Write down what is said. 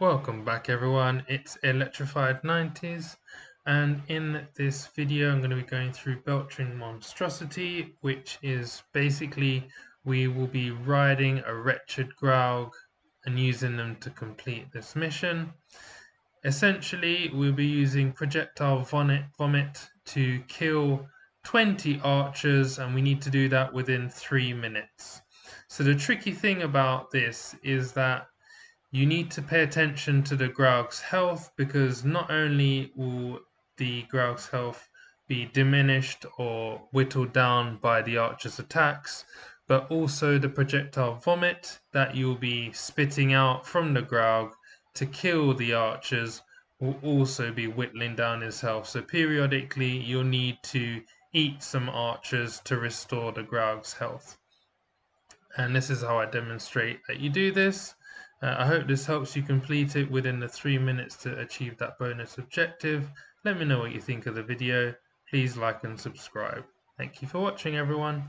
Welcome back everyone, it's Electrified 90s and in this video I'm going to be going through Belching Monstrosity which is basically we will be riding a Wretched Graug and using them to complete this mission. Essentially we'll be using Projectile Vomit, vomit to kill 20 archers and we need to do that within 3 minutes. So the tricky thing about this is that you need to pay attention to the Graug's health because not only will the Graug's health be diminished or whittled down by the archer's attacks, but also the projectile vomit that you'll be spitting out from the Graug to kill the archers will also be whittling down his health. So periodically you'll need to eat some archers to restore the Graug's health. And this is how I demonstrate that you do this. Uh, I hope this helps you complete it within the three minutes to achieve that bonus objective. Let me know what you think of the video. Please like and subscribe. Thank you for watching everyone.